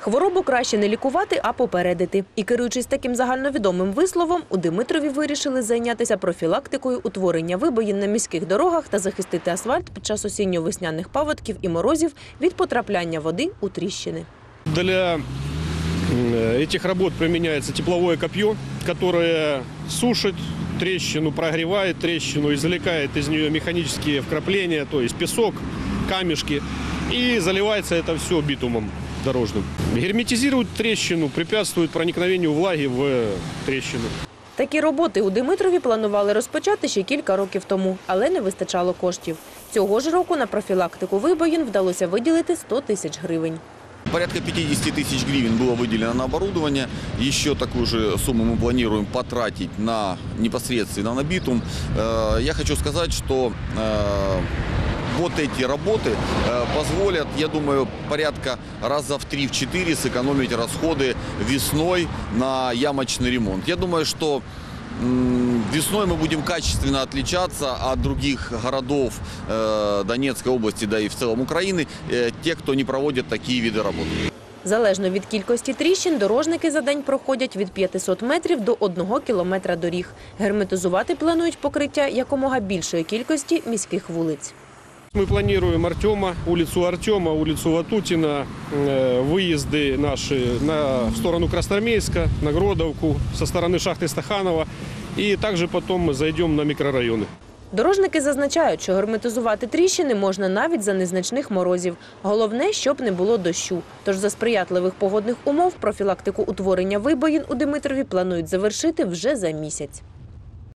Хворобу краще не лікувати, а попередити. І керуючись таким загальновідомим висловом, у Димитрові вирішили зайнятися профілактикою утворення вибоїн на міських дорогах та захистити асфальт під час осінньо-весняних паводків і морозів від потрапляння води у тріщини. Для м, этих работ применяется тепловое копье, которое сушит трещину, прогревает трещину, извлекает из нее механические вкрапления, то есть песок, камешки, и заливается это все битумом дорожным. Герметизирует трещину, препятствует проникновению влаги в трещину. Такі роботи у Димитрові планували розпочати ще кілька років тому, але не вистачало коштів. Цього ж року на профілактику вибоїн вдалося виділити 100 тисяч гривень. Порядка 50 тысяч гривен было выделено на оборудование. Еще такую же сумму мы планируем потратить на непосредственно на битум. Э, Я хочу сказать, что э, вот эти работы э, позволят, я думаю, порядка раза в 3-4 сэкономить расходы весной на ямочный ремонт. Я думаю, что м, весной мы будем качественно отличаться от других городов э, Донецкой области, да и в целом Украины, э, те, кто не проводят такие виды работ. Залежно від кількості тріщин, дорожники за день проходять від 500 метрів до 1 кілометра доріг. Герметизувати планують покриття якомога більшої кількості міських вулиць. Мы планируем Артема, улицу Артема, улицу Ватутина, э, выезды наши на, в сторону Красноармейска, на Гродовку, со стороны шахты Стаханова. И также потом мы зайдем на микрорайоны. Дорожники зазначають, що герметизувати тріщини можна навіть за незначних морозів. Головне, щоб не було дощу. Тож за сприятливих погодних умов профілактику утворення вибоїн у Димитрові планують завершити вже за місяць.